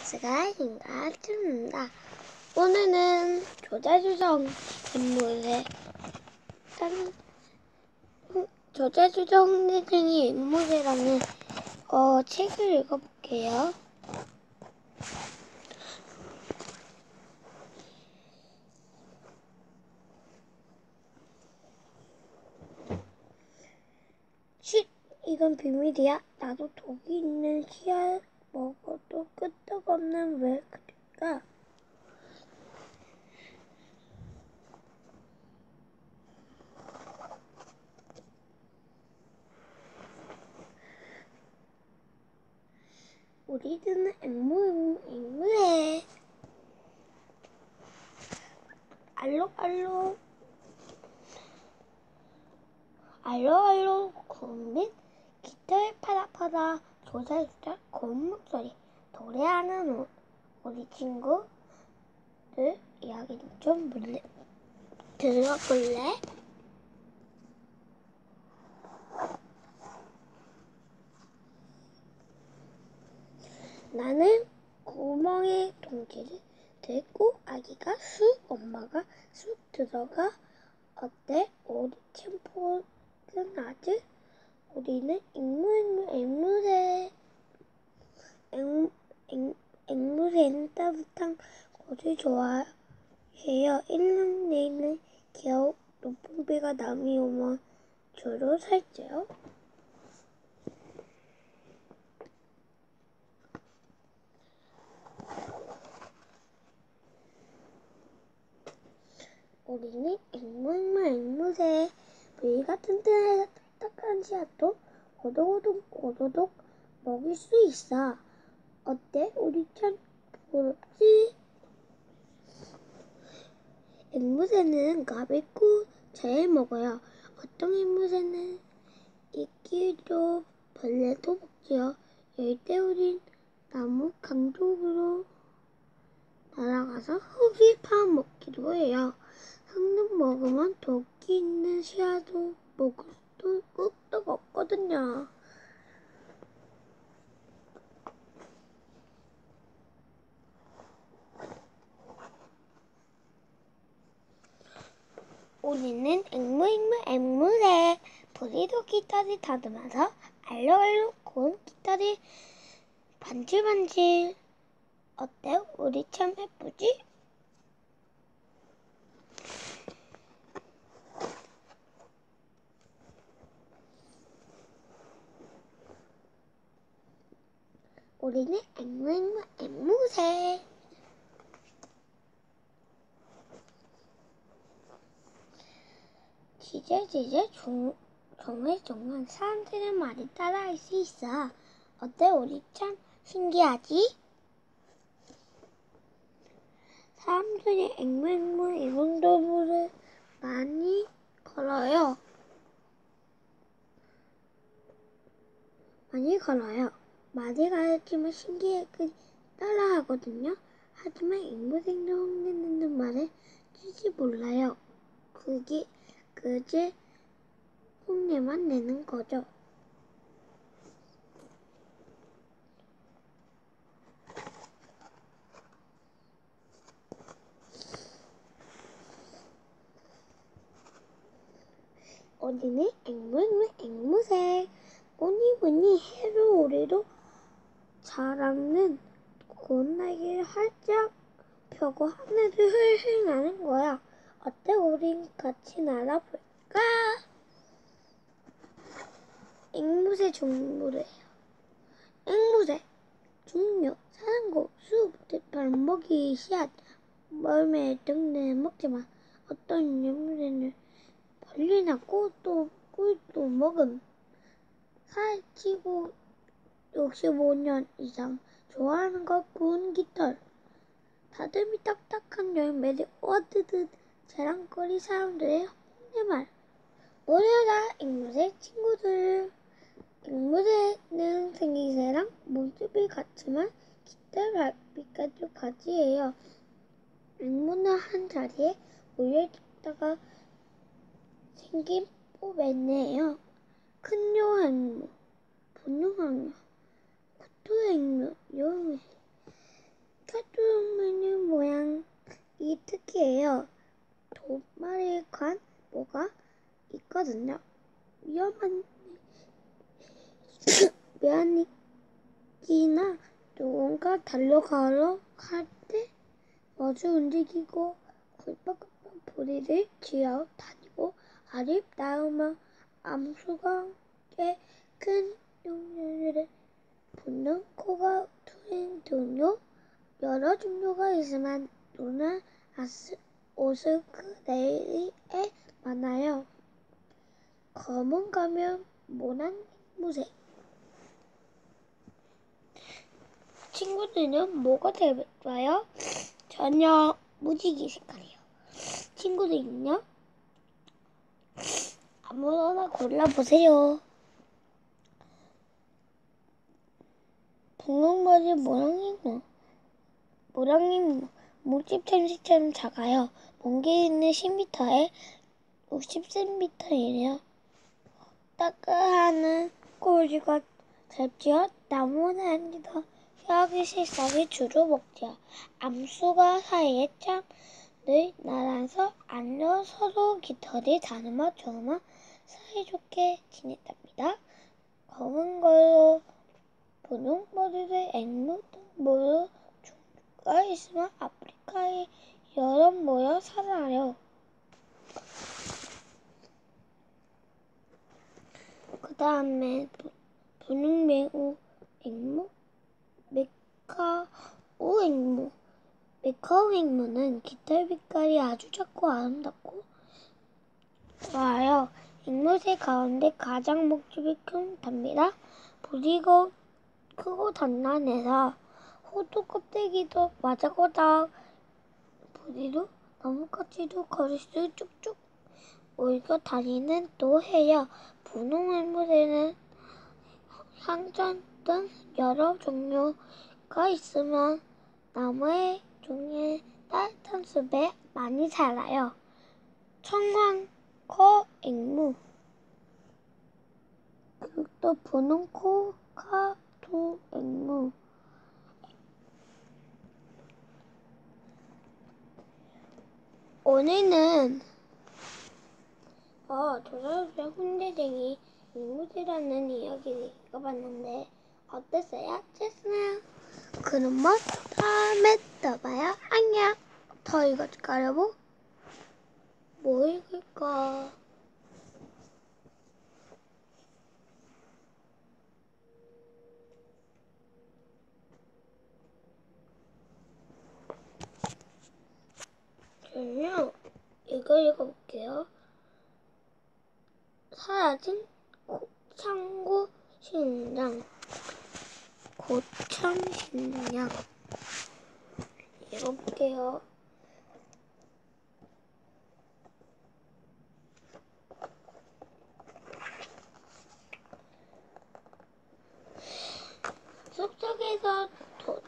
엑스가 인가드립니다. 오늘은 조자주정 인물의 딴 조자주정 홍대쟁이 인물이라는 어, 책을 읽어볼게요. 쉿! 이건 비밀이야. 나도 독이 있는 씨앗 먹어도 끄떡없는 왜 그럴까? 우리들은 앵무 앵무해. 알록알록 알록알록 고민 깃털 파닥파닥 조잘조잘 고운 목소리. 노래하는 우- 우리 친구들 이야기 좀 물래, 들어볼래? 나는 구멍에 동지를 들고 아기가 쑥 엄마가 쑥 들어가 어때? 우리 챔포는 아들 우리는 앵무앵무 앵무새 앵, 앵, 앵무새는 따뜻한 곳을 좋아해요 1년 내내 겨우 높은 비가 남이 오면 주로 살죠 우리는 앵무앵무 앵무새 부위가 튼튼해서 딱딱한 씨앗도 오독오독 오도독 먹일 수 있어. 어때? 우리 참 부럽지? 앵무새는 가볍고 잘 먹어요. 어떤 앵무새는 이끼도 벌레도 먹지요. 열대우린 나무 강쪽으로 날아가서 흙을 파먹기도 해요. 흙을 먹으면 독이 있는 씨앗도 먹을 수도 끄떡 없거든요. 우리는 앵무앵무 앵무새 부리도 깃털을 다듬어서 알록알록 고운 깃털을 반질반질 어때? 우리 참 예쁘지? 우리는 앵무 앵무 앵무새 지젤 지젤 종, 정말정말 사람들의 말을 따라할 수 있어 어때? 우리 참 신기하지? 사람들이 앵무앵무 이문도부를 많이 걸어요. 많이 걸어요. 많이 가르치면 신기하게 따라하거든요. 하지만 앵무생도 흉내내는 말을 치지 몰라요. 그게 그제 흉내만 내는 거죠. 어디는 앵무앵무 앵무새 꼬니보니 해로 오리로 자랑는 고운 날개를 활짝 펴고 하늘을 흘흘 나는 거야. 어때 우린 같이 날아볼까? 앵무새 종류래요. 앵무새 종류 사랑고 숲 발먹이 씨앗 멀매 등등 먹지만 어떤 앵무새는 벌리나 꽃도 꿀도 먹음. 살찌고 65년 이상 좋아하는 것 구운 깃털. 다듬이 딱딱한 열매를 얻으듯 자랑거리 사람들의 혼내말. 오늘날 앵무새 친구들. 동무새는 생기새랑 몸집이 같지만 깃털갈비가 좀 가지예요. 앵무는 한 자리에 몰려 있다가 생긴 뽀매네요. 큰 요항무, 분유항무, 구토행무, 요무. 사투르는 모양이 특이해요. 도마를 간 뭐가 있거든요. 위험한 면이기나 누군가 달려가러 갈때 마주 움직이고 굴박굴박 부리를 지어 다니고 아립 나오면 암수광의 큰 용류를 붙는 코가 뚫린 종류 여러 종류가 있지만 눈은 아스, 오스크레이에 많아요. 검은 가면 모난 무색 친구들은 뭐가 될까요? 전혀 무지개 색깔이요. 친구들은요? 아무거나 골라보세요. 분홍머리 모랑이모 모랑이 모집 템식처럼 작아요. 먼게 있는 10m에 60cm이래요. 따끈하는 꼬리가 짧지요. 나무는 아니다. 혀하기 실삭이 주로 먹지요. 암수가 사이에 참 늘 날아서 앉아 서로 깃털이 다듬어 좋으면 사이좋게 지냈답니다. 검은 걸로 분홍 머리를 앵무 등모로 종류가 있으면 아프리카에 여럿 모여 살아요. 그 다음에 분홍 매우 앵무, 메카오 앵무. 메카오 앵무는 깃털 빛깔이 아주 작고 아름답고 좋아요. 앵무새 가운데 가장 목줄이 큰 답니다. 부리고 크고 단단해서 호두 껍데기도 마자고닥 부리로 나뭇가지도 걸을 수 쭉쭉 올겨 다니는 또 해요. 분홍 앵무새는 향전 등 여러 종류 가 있으면 나무의 종류에 따뜻한 숲에 많이 살아요. 청황코 앵무 또 분홍코 카토 앵무 오늘은 어, 조선시대 훈제쟁이 앵무새라는 이야기를 읽어봤는데 어땠어요? 재밌나요? 그럼 뭐 다음에 또 봐요. 안녕. 더 읽어줄까요? 뭐 읽을까? 저는요, 이거 읽어볼게요. 사라진 고창고 신장. 신장. 읽어볼게요. 숲속에서 도,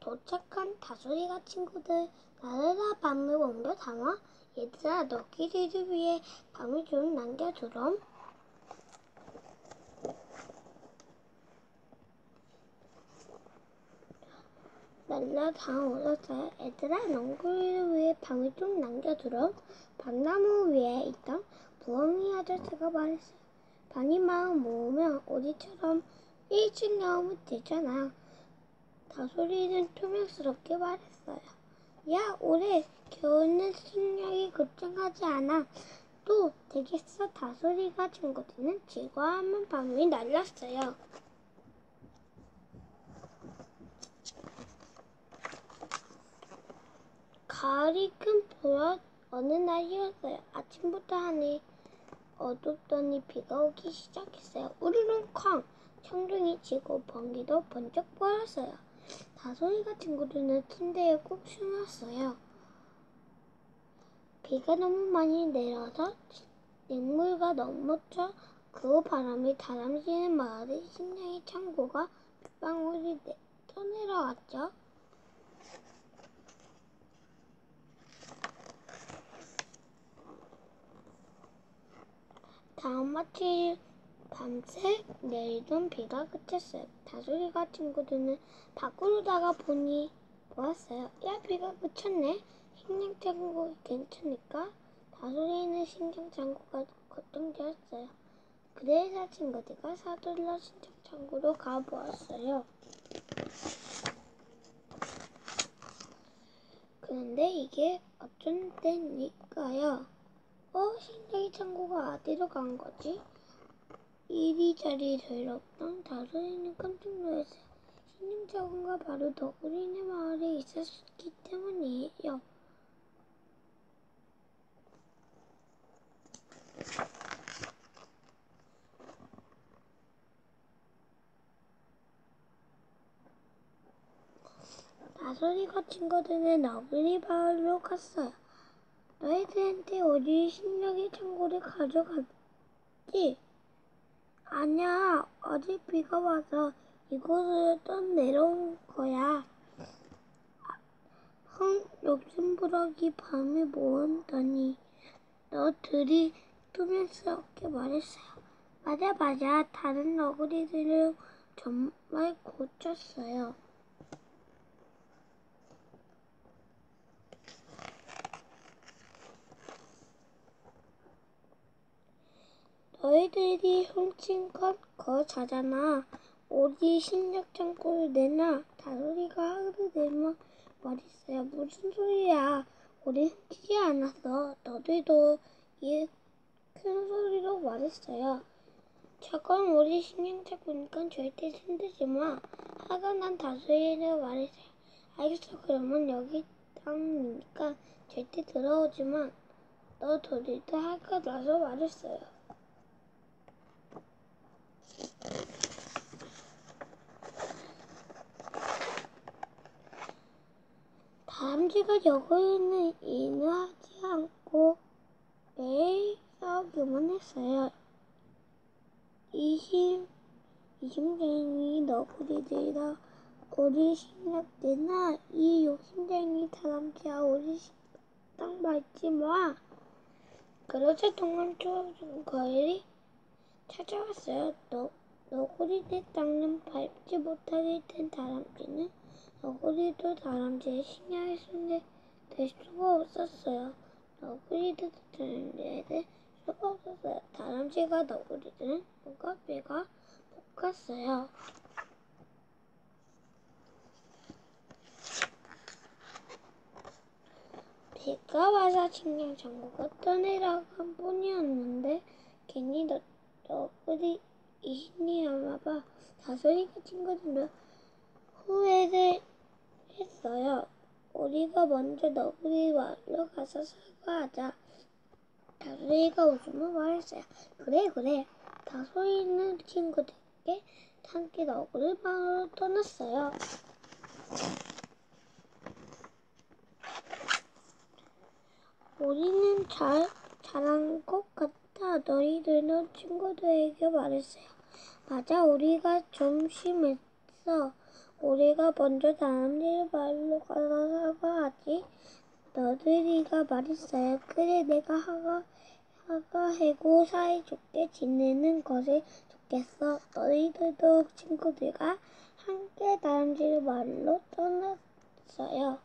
도착한 다솔이가 친구들 나르라 밤을 옮겨 담아 얘들아 너희들을 위해 밤을 좀 남겨두렴 날라 다음 울었어요 얘들아 너희들을 위해 밤을 좀 남겨두렴 밤나무 위에 있던 부엉이 아저씨가 말했어요 반이 마음 모으면 우리처럼 일찍 나오면 되잖아 다솔이는 투명스럽게 말했어요 야, 올해 겨울은 숙력이 걱정하지 않아. 또 되겠어. 다솔이가 친구들은 즐거워하는 밤이 날렸어요. 가을이 큰 보여 어느 날이었어요. 아침부터 하늘이 어둡더니 비가 오기 시작했어요. 우르릉 쾅 청둥이 치고 번개도 번쩍 벌었어요. 다솔이가 친구들은 침대에 꼭 숨었어요. 비가 너무 많이 내려서 맹물과 넘어져 그 바람이 다람쥐는 마을의 심장의 창고가 빗방울이 떠내려왔죠. 다음 마치 밤새 내리던 비가 그쳤어요. 다솔이가 친구들은 밖으로 나가 보니 보았어요. 야 비가 그쳤네. 식량 창고가 괜찮을까? 다솔이는 식량창고가 걱정되었어요. 그래서 친구들과 서둘러 식량창고로 가보았어요. 그런데 이게 어쩐 때일까요? 어? 식량창고가 어디로 간 거지? 이리저리 들렀던 다솔이는 깜짝 놀랐어요. 식량창고가 바로 너구리네 마을에 있었기 때문이에요. 나소리가 친구들은 너구리 마을로 갔어요. 너희들한테 우리 실력의 창고를 가져갔지? 아니야, 어제 비가 와서 이곳으로 떠내려온 거야. 흥, 욕심부러기 밤에 모은다니. 너들이 투명스럽게 말했어요. 맞아, 맞아. 다른 너구리들을 정말 고쳤어요. 너희들이 훔친 건 거 자잖아. 어디 실력 창고를 내놔. 하루 내면 말했어요. 무슨 소리야. 우리 훔치지 않았어. 너희도 이큰 소리로 말했어요. 저건 우리 신경 창고니까 절대 손대지 마. 하고 난 다솔이를 말했어요. 알겠어. 그러면 여기 땅이니까 절대 들어오지 마. 너 둘이도 하고 나서 말했어요. 다람쥐가 여고에는 인하지 않고 매일 싸우기만 했어요. 이심, 이심쟁이 너구리들이라 우리 신략대나 이 욕심쟁이 다람쥐야 우리 식당 밟지 마. 그러자 동안초 거일이 찾아왔어요. 너, 너구리들 땅은 밟지 못하게 된 다람쥐는 너구리도 다람쥐의 신경에 손댈 수가 없었어요. 너구리도 다람쥐를 수가 없었어요. 다람쥐가 너구리들은 뭔가 배가 볶았어요. 비가 와서 식량 창고가 떠내려간 뿐이었는데 괜히 너, 너구리 이신이 아마봐 다솔이가 친구들은 후회를 했어요. 우리가 먼저 너구리 마을로 가서 사과하자. 다솔이가 웃으며 말했어요. 그래 그래. 다솔이는 친구들께 함께 너구리 마을로 떠났어요. 우리는 잘 잘한 것 같아. 너희들은 친구들에게 말했어요. 맞아, 우리가 좀 심했어. 우리가 먼저 다람쥐 말로 가서 사과하지. 너들이가 말했어요. 그래, 내가 하가 사과하고 사이좋게 지내는 것이 좋겠어. 너희들도 친구들과 함께 다람쥐 말로 떠났어요.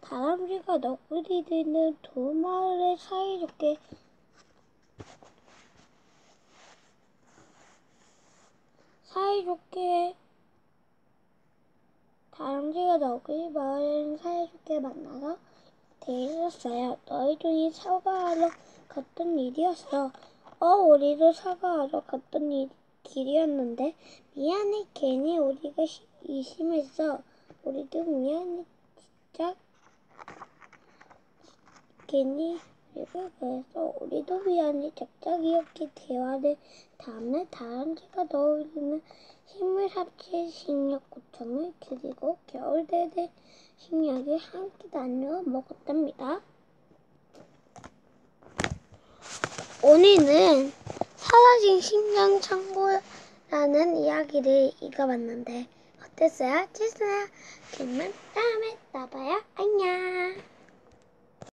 다람쥐가 너구리들은 두 마을을 사이좋게 사이 좋게 다람쥐가 너구리 마을을 사이좋게 만나서 대했었어요. 너희들이 사과하러 갔던 일이었어. 어, 우리도 사과하러 갔던 일, 길이었는데 미안해. 괜히 우리가 시, 이심했어. 우리도 미안해. 진짜 괜히 그래서 우리도 미안해 짝짝이었게 대화를 다음에 다람쥐가 넣어오는 힘을 식력 고통을 그리고 겨울 내내 식량을 함께 나누어 먹었답니다. 오늘은 사라진 식량 창고라는 이야기를 읽어봤는데 어땠어요? 재밌어요? 그러면 다음에 또 봐요. 안녕.